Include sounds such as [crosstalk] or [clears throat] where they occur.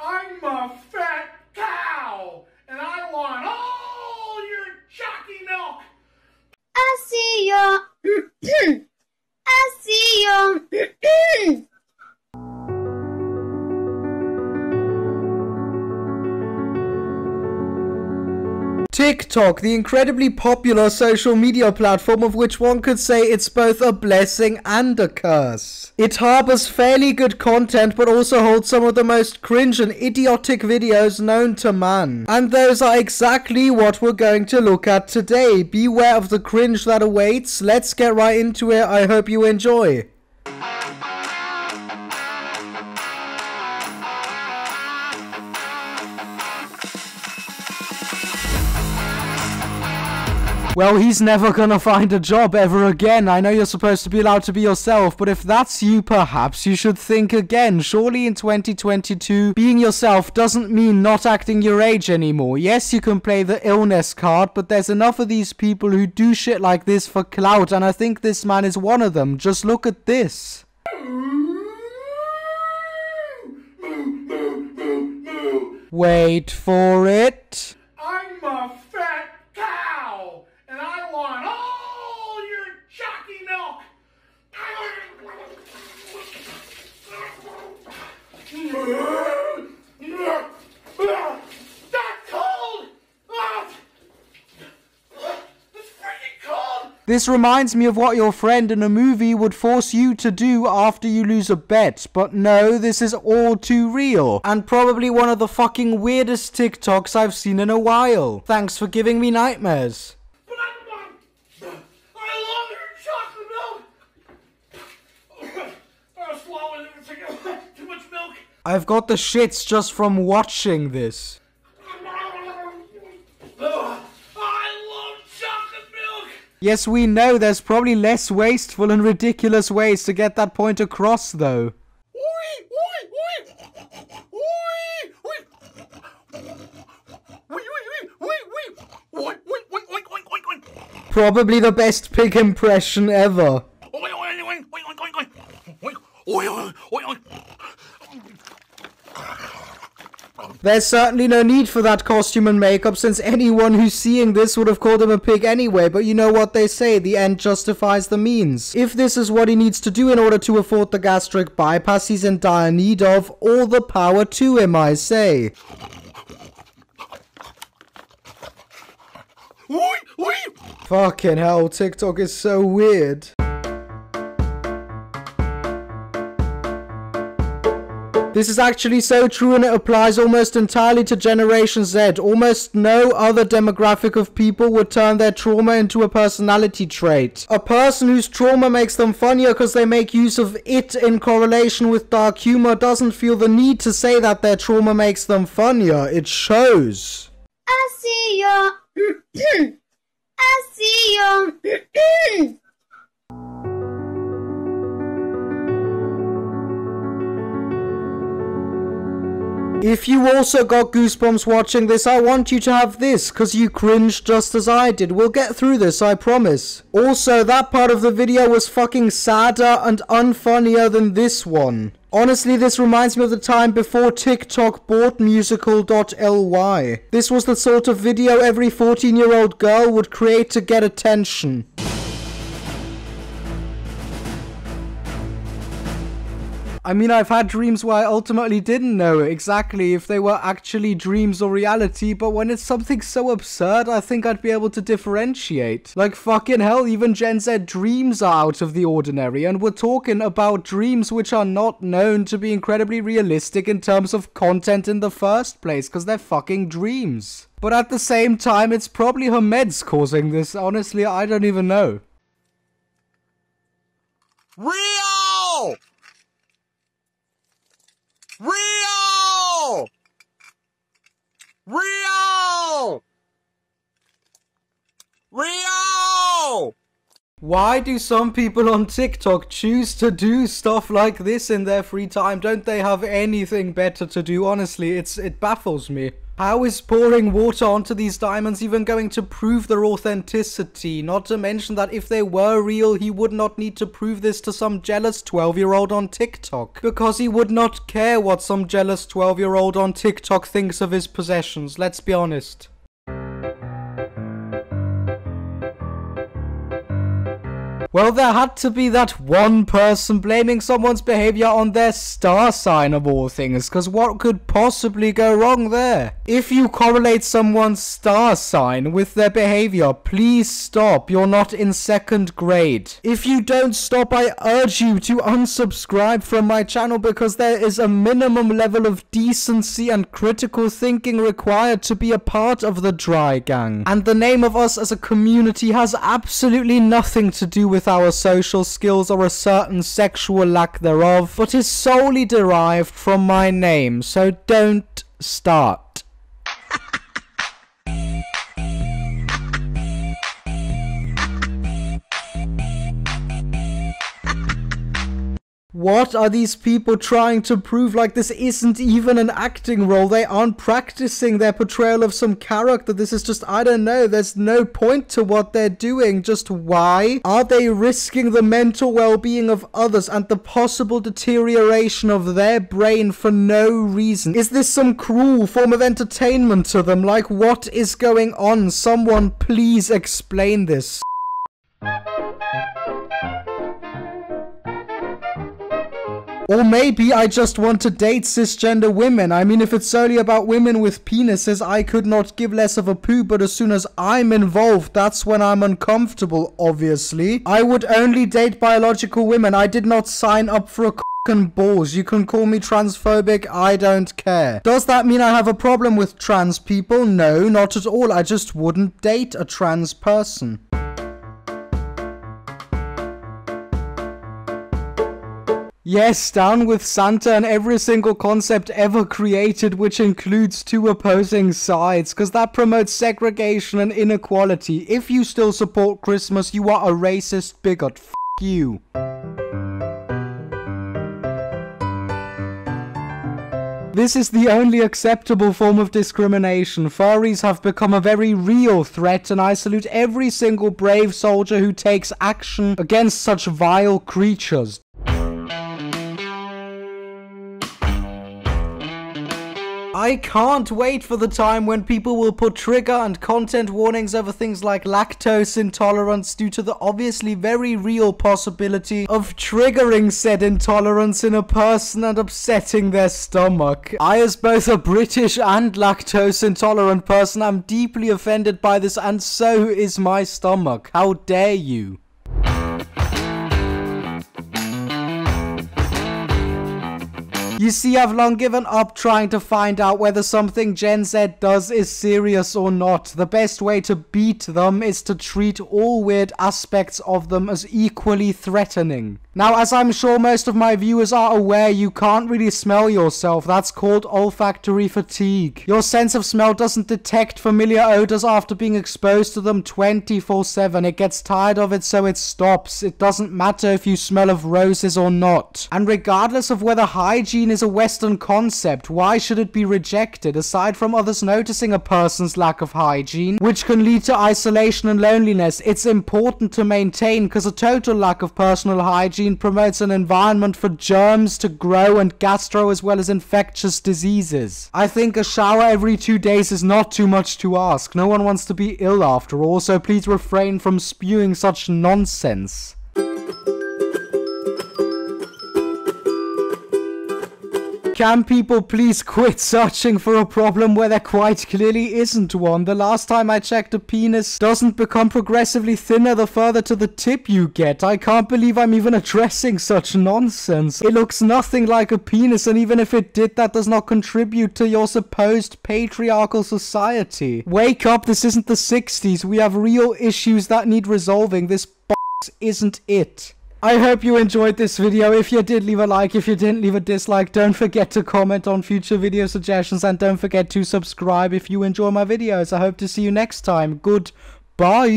I'm a fat cow, and I want all your jockey milk. I see you. [clears throat] I see you. [clears throat] TikTok, the incredibly popular social media platform of which one could say it's both a blessing and a curse. It harbors fairly good content but also holds some of the most cringe and idiotic videos known to man. And those are exactly what we're going to look at today. Beware of the cringe that awaits. Let's get right into it. I hope you enjoy. Well, he's never gonna find a job ever again. I know you're supposed to be allowed to be yourself, but if that's you, perhaps you should think again. Surely in 2022, being yourself doesn't mean not acting your age anymore. Yes, you can play the illness card, but there's enough of these people who do shit like this for clout, and I think this man is one of them. Just look at this. Wait for it. I'm a fat cow, and I want all your jockey milk. That's cold. Ah! It's freaking cold. This reminds me of what your friend in a movie would force you to do after you lose a bet. But no, this is all too real. And probably one of the fucking weirdest TikToks I've seen in a while. Thanks for giving me nightmares. But I want. I love your chocolate milk. [coughs] I swallowed it. It's like, [coughs] Too much milk. I've got the shits just from watching this. Ugh, I love chocolate milk. Yes, we know there's probably less wasteful and ridiculous ways to get that point across, though. Probably the best pig impression ever. There's certainly no need for that costume and makeup since anyone who's seeing this would have called him a pig anyway, but you know what they say, the end justifies the means. If this is what he needs to do in order to afford the gastric bypass he's in dire need of, all the power to him, I say. Fucking hell, TikTok is so weird. This is actually so true and it applies almost entirely to Generation Z. Almost no other demographic of people would turn their trauma into a personality trait. A person whose trauma makes them funnier because they make use of it in correlation with dark humor doesn't feel the need to say that their trauma makes them funnier. It shows. I see you. [clears throat] I see you. [clears throat] If you also got goosebumps watching this, I want you to have this, cause you cringed just as I did. We'll get through this, I promise. Also, that part of the video was fucking sadder and unfunnier than this one. Honestly, this reminds me of the time before TikTok bought musical.ly. This was the sort of video every 14 year old girl would create to get attention. I mean, I've had dreams where I ultimately didn't know exactly if they were actually dreams or reality, but when it's something so absurd, I think I'd be able to differentiate. Like, fucking hell, even Gen Z dreams are out of the ordinary, and we're talking about dreams which are not known to be incredibly realistic in terms of content in the first place, because they're fucking dreams. But at the same time, it's probably her meds causing this. Honestly, I don't even know. Real! Real! Real! Real! Why do some people on TikTok choose to do stuff like this in their free time? Don't they have anything better to do? Honestly, it's it baffles me. How is pouring water onto these diamonds even going to prove their authenticity? Not to mention that if they were real, he would not need to prove this to some jealous 12 year old on TikTok. Because he would not care what some jealous 12 year old on TikTok thinks of his possessions, let's be honest. Well, there had to be that one person blaming someone's behavior on their star sign of all things, because what could possibly go wrong there? If you correlate someone's star sign with their behavior, please stop. You're not in second grade. If you don't stop, I urge you to unsubscribe from my channel because there is a minimum level of decency and critical thinking required to be a part of the Dry Gang. And the name of us as a community has absolutely nothing to do with our social skills or a certain sexual lack thereof, but is solely derived from my name, so don't start. What are these people trying to prove? Like, this isn't even an acting role. They aren't practicing their portrayal of some character. This is just, I don't know. There's no point to what they're doing. Just why? Are they risking the mental well being of others and the possible deterioration of their brain for no reason? Is this some cruel form of entertainment to them? Like, what is going on? Someone please explain this. Or maybe I just want to date cisgender women. I mean, if it's solely about women with penises, I could not give less of a poo, but as soon as I'm involved, that's when I'm uncomfortable, obviously. I would only date biological women. I did not sign up for a balls. You can call me transphobic, I don't care. Does that mean I have a problem with trans people? No, not at all. I just wouldn't date a trans person. Yes, down with Santa and every single concept ever created which includes two opposing sides, because that promotes segregation and inequality. If you still support Christmas, you are a racist bigot. F you. This is the only acceptable form of discrimination. Furries have become a very real threat, and I salute every single brave soldier who takes action against such vile creatures. I can't wait for the time when people will put trigger and content warnings over things like lactose intolerance due to the obviously very real possibility of triggering said intolerance in a person and upsetting their stomach. I as both a British and lactose intolerant person am deeply offended by this and so is my stomach. How dare you? You see, I've long given up trying to find out whether something Gen Z does is serious or not. The best way to beat them is to treat all weird aspects of them as equally threatening. Now, as I'm sure most of my viewers are aware, you can't really smell yourself. That's called olfactory fatigue. Your sense of smell doesn't detect familiar odors after being exposed to them 24-7. It gets tired of it, so it stops. It doesn't matter if you smell of roses or not. And regardless of whether hygiene is a Western concept, why should it be rejected, aside from others noticing a person's lack of hygiene, which can lead to isolation and loneliness? It's important to maintain, because a total lack of personal promotes an environment for germs to grow and gastro as well as infectious diseases. I think a shower every two days is not too much to ask. No one wants to be ill after all, so please refrain from spewing such nonsense. Can people please quit searching for a problem where there quite clearly isn't one? The last time I checked, a penis doesn't become progressively thinner the further to the tip you get. I can't believe I'm even addressing such nonsense. It looks nothing like a penis, and even if it did, that does not contribute to your supposed patriarchal society. Wake up, this isn't the 60s. We have real issues that need resolving. This isn't it. I hope you enjoyed this video. If you did, leave a like. If you didn't, leave a dislike. Don't forget to comment on future video suggestions. And don't forget to subscribe if you enjoy my videos. I hope to see you next time. Goodbye.